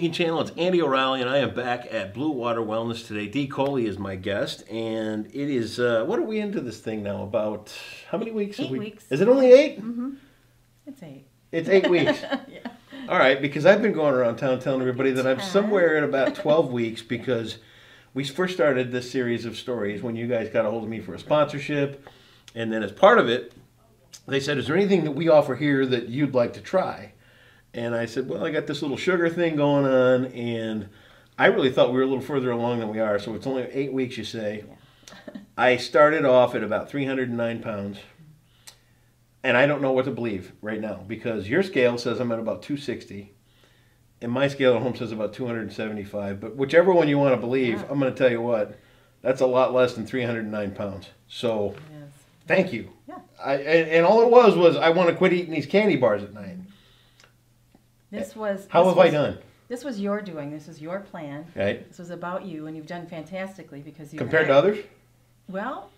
Egan channel. It's Andy O'Reilly, and I am back at Blue Water Wellness today. Dee Kohley is my guest, and it is, uh, what are we into this thing now? About how many weeks? Eight we- weeks. Is it only 8 Mm-hmm. It's eight. It's eight weeks. yeah. All right, because I've been going around town telling everybody that I'm somewhere at about 12 weeks because we first started this series of stories when you guys got a hold of me for a sponsorship. And then as part of it, they said, Is there anything that we offer here that you'd like to try? And I said, Well, I got this little sugar thing going on. And I really thought we were a little further along than we are. So it's only eight weeks, you say. I started off at about 309 pounds. And I don't know what to believe right now because your scale says I'm at about 260, and my scale at home says about 275. But whichever one you want to believe, Yeah. I'm going to tell you what, that's a lot less than 309 pounds. So Yes. thank you. Yeah. I and, and all it was was I want to quit eating these candy bars at night. This was. How this have I done? This was your doing. This was your plan. Right This was about you, and you've done fantastically because you. compared to others. Well,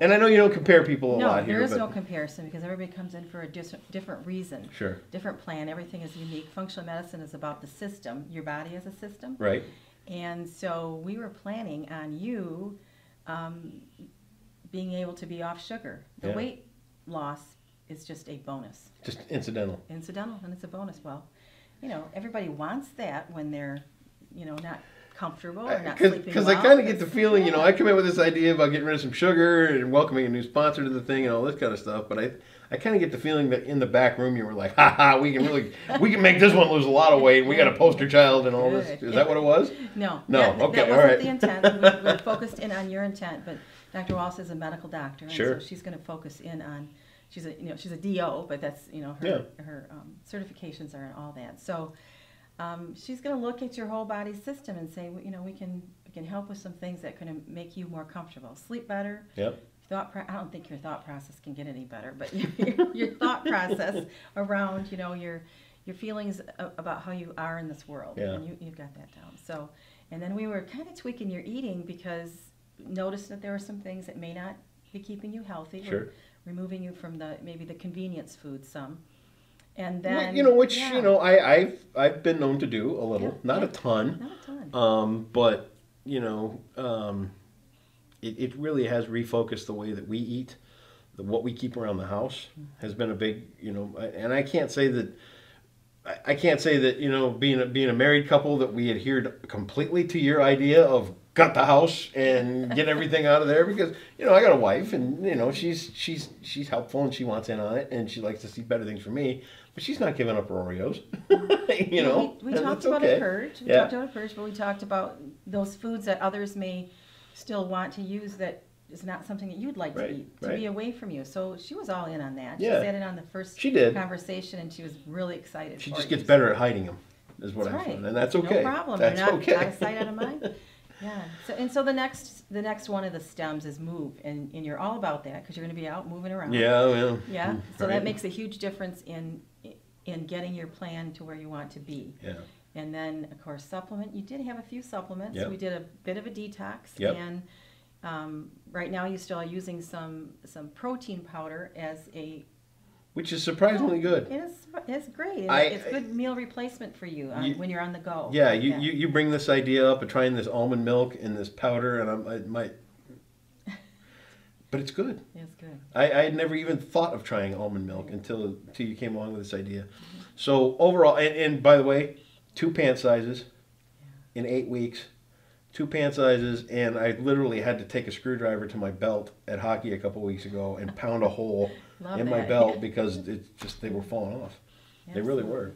And I know you don't compare people a no, lot there here, is but no comparison because everybody comes in for a dis- different reason, sure, different plan. Everything is unique. Functional medicine is about the system, your body is a system. right? And so we were planning on you um, being able to be off sugar. The Yeah. weight loss is just a bonus, Just incidental. incidental, and it's a bonus. Well, you know, everybody wants that when they're, you know, not comfortable or not sleeping Because well. I kind of get the feeling, you know. I come in with this idea about getting rid of some sugar and welcoming a new sponsor to the thing and all this kind of stuff. But I, I kind of get the feeling that in the back room you were like, ha ha, we can really, we can make this one lose a lot of weight. We got a poster child and all this. Is that what it was? No, No, that, okay, that wasn't right. the intent. We, we focused in on your intent, but Dr. Wallace is a medical doctor, and Sure. so she's going to focus in on. She's a you know she's a DO, but that's you know her her um, certifications are and all that. So um, she's going to look at your whole body system and say, you know, we can we can help with some things that can make you more comfortable, sleep better, Yep. thought pro- I don't think your thought process can get any better, but your, your thought process around you know your your feelings about how you are in this world, Yeah. and you you got that down. So, and then we were kind of tweaking your eating because noticed that there were some things that may not be keeping you healthy. Sure. Removing you from the maybe the convenience food some, and Well, then you know, which yeah, you know, I, I've I've been known to do a little, Yeah, not a ton, not a ton. um, but you know, um, it, it really has refocused the way that we eat, the, what we keep around the house has been a big, you know, and I can't say that. I- I can't say that you know, being a, being a married couple, that we adhered completely to your idea of gut the house and get everything out of there because you know I got a wife and you know she's she's she's helpful and she wants in on it and she likes to see better things for me, but she's not giving up her Oreos, you know. we, we talked about okay. a purge. We Yeah. talked about a purge, but we talked about those foods that others may still want to use that is not something that you'd like Right, to eat to right. be away from you. So she was all in on that. Yeah. She sat in on the first She did. conversation, and she was really excited. She just you. gets better at hiding them, is what That's I right. found, and that's okay. No problem. That's They're not okay. out of sight, out of mind. Yeah. So and so the next the next one of the stems is move, and and you're all about that because you're going to be out moving around. Yeah. Yeah. mm, So right. that makes a huge difference in in getting your plan to where you want to be. Yeah. And then, of course, supplement. You did have a few supplements. Yep. We did a bit of a detox. Yep. And um, right now, you still are using some some protein powder as a. Which is surprisingly good. It's it's great. It's, I- it's good meal replacement for you, on, You- when you're on the go. Yeah, like you, that. you, you bring this idea up of trying this almond milk and this powder, and I'm, I might. But it's good. It's good. I, I had never even thought of trying almond milk until until you came along with this idea. Mm-hmm. So overall, and, and by the way, two pant sizes in eight weeks, two pant sizes, and I literally had to take a screwdriver to my belt at hockey a couple weeks ago and pound a hole Love in my that. belt because it just they were falling off. They really were.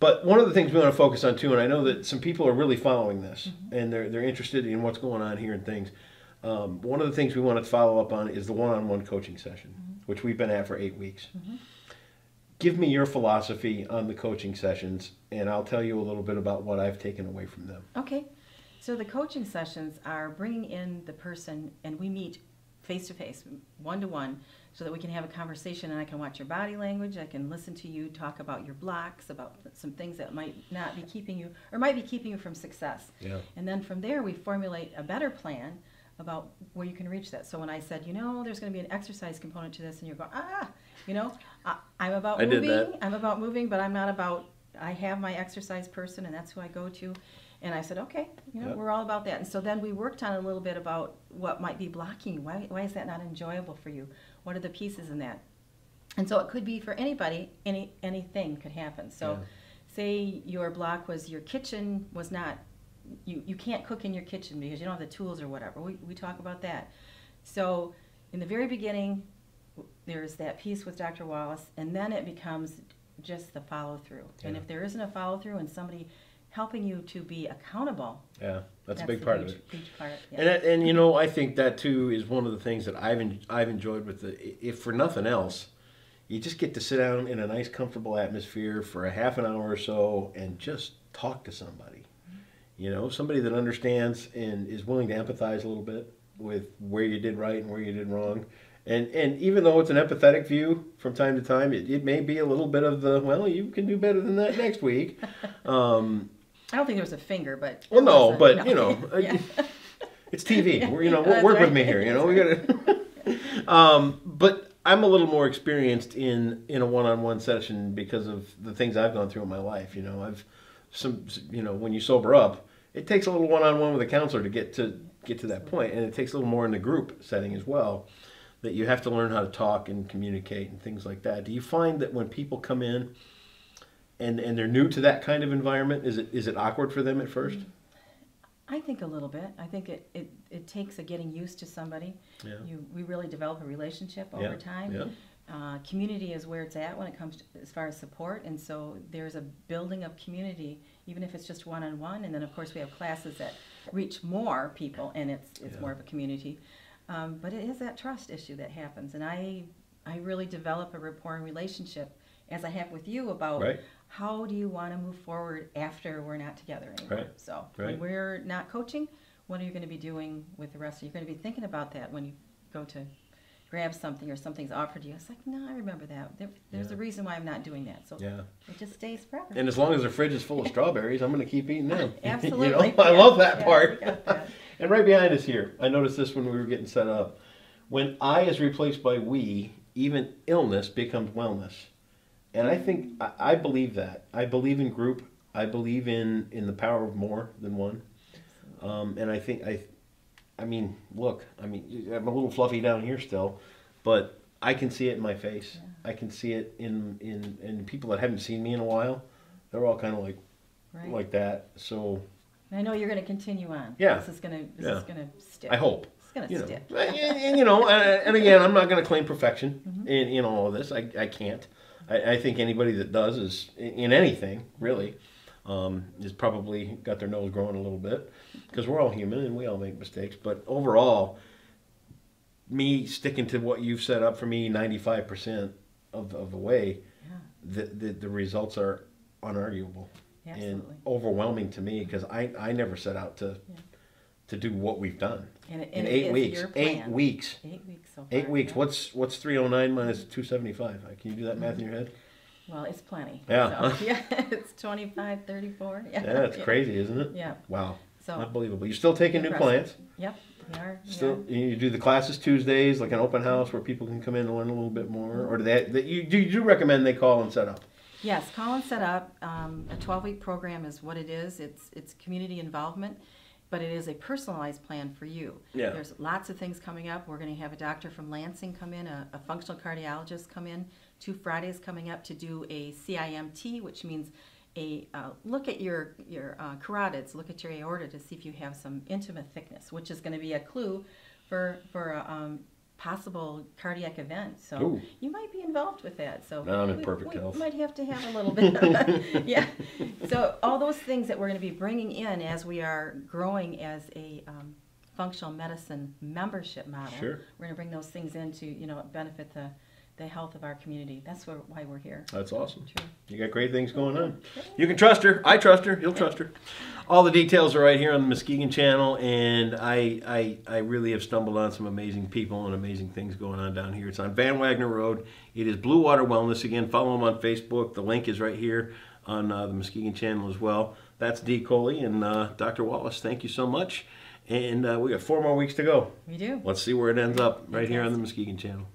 But one of the things we want to focus on too, and I know that some people are really following this Mm-hmm. and they're they're interested in what's going on here and things. Um, one of the things we want to follow up on is the one-on-one coaching session, Mm-hmm. which we've been at for eight weeks. Give me your philosophy on the coaching sessions, and I'll tell you a little bit about what I've taken away from them. Okay. So the coaching sessions are bringing in the person, and we meet face to face, one to one, so that we can have a conversation and I can watch your body language. I can listen to you talk about your blocks, about some things that might not be keeping you, or might be keeping you from success. Yeah. And then from there, we formulate a better plan about where you can reach that. So when I said, you know, there's going to be an exercise component to this, and you're going, ah, you know, I, I'm about I moving. I'm about moving, but I'm not about I have my exercise person, and that's who I go to. And I said, okay, you know, Yep. we're all about that. And so then we worked on a little bit about what might be blocking you. Why, why is that not enjoyable for you? What are the pieces in that? And so it could be for anybody, any anything could happen. So, Yeah. say your block was your kitchen was not, you, you can't cook in your kitchen because you don't have the tools or whatever. We, we talk about that. So, in the very beginning, there's that piece with Dr. Wallace, and then it becomes just the follow through. And if there isn't a follow through and somebody helping you to be accountable, Yeah, that's, a big part of it. Huge part. Yeah. And and you know, I think that too is one of the things that I've en- I've enjoyed with the if for nothing else, you just get to sit down in a nice, comfortable atmosphere for a half an hour or so and just talk to somebody. You know, somebody that understands and is willing to empathize a little bit with where you did right and where you did wrong. And and even though it's an empathetic view from time to time, it, it may be a little bit of the well, you can do better than that next week. Um, I don't think there was a finger, but. Well, no, a- but, you know, Yeah. It's TV. Yeah, you know, work with me here. You know, we gotta. um, but I'm a little more experienced in in a one-on-one session because of the things I've gone through in my life. You know, I've some. You know, when you sober up, it takes a little one-on-one with a counselor to get to get to that point, and it takes a little more in the group setting as well. That you have to learn how to talk and communicate and things like that. Do you find that when people come in and and they're new to that kind of environment, is it is it awkward for them at first? I think a little bit. I think it, it, it takes a getting used to somebody. Yeah. You, we really develop a relationship over Yeah, time. yeah. Uh, community is where it's at when it comes to, as far as support, and so there's a building of community, even if it's just one on one. And then of course we have classes that reach more people, and it's it's Yeah. more of a community. Um, but it is that trust issue that happens, and I I really develop a rapport and relationship as I have with you about Right. How do you want to move forward after we're not together anymore. Right. So Right. when we're not coaching, what are you going to be doing with the rest? You're going to be thinking about that when you go to grab something or something's offered you. It's like, no, I remember that. There, there's Yeah. a reason why I'm not doing that. So Yeah. it just stays forever. And as long as the fridge is full of strawberries, I'm going to keep eating them. Absolutely. you know, I Yeah, love that yeah, part. that. and right behind us here, I noticed this when we were getting set up. When I is replaced by we, even illness becomes wellness. And I think I, I believe that. I believe in group. I believe in in the power of more than one. Um, and I think I, I mean, look, I mean, I'm a little fluffy down here still, but I can see it in my face. Yeah. I can see it in in in people that haven't seen me in a while. They're all kind of like Right. like that. So And I know you're going to continue on. Yeah. This is going to this Yeah. is going to stick. I hope. It's going to you know, stick. and, and, you know, and, and again, I'm not going to claim perfection Mhm. in, in all of this. I, I can't. I, I think anybody that does is in in anything really um, is probably got their nose growing a little bit because we're all human and we all make mistakes. But overall, me sticking to what you've set up for me, 95 percent of, of the way, Yeah. the, the the results are unarguable and overwhelming to me because I, I never set out to Yeah. To do what we've done And, it- in eight weeks. Eight weeks. Eight weeks so far. Eight weeks. yeah. What's what's three oh nine minus two seventy five? Can you do that math in your head? Well, it's plenty. Yeah. So, yeah. It's 25, 34. Yeah. Yeah, it's crazy, isn't it? Yeah. Wow, So. unbelievable. You're still taking new clients. Yep. We are. Still, are. you do the classes Tuesdays, like an open house where people can come in and learn a little bit more, or do they? That you do you do recommend they call and set up? Yes, Colin set up um, a 12-week program is what it is. It's it's community involvement, but it is a personalized plan for you. Yeah. There's lots of things coming up. We're going to have a doctor from Lansing come in, a, a functional cardiologist come in. Two Fridays coming up to do a CIMT, which means a uh, look at your your uh, carotids, look at your aorta to see if you have some intima thickness, which is going to be a clue for for a um, possible cardiac event. So Ooh. you might be involved with that. So No, I'm in we- perfect we health. might have to have a little bit. yeah. So all those things that we're going to be bringing in as we are growing as a um, functional medicine membership model. Sure. We're going to bring those things in to you know benefit the the health of our community. That's where, why we're here. That's awesome. True. You got great things going on. You can trust her. I trust her. You'll trust her. All the details are right here on the Muskegon channel, and I, I, I really have stumbled on some amazing people and amazing things going on down here. It's on Van Wagner Road. It is Blue Water Wellness. Again, follow them on Facebook. The link is right here on uh, the Muskegon channel as well. That's Dee Kohley and uh, Dr. Wallace. Thank you so much. And uh, we got four more weeks to go. We do. Let's see where it ends up right here on the Muskegon channel.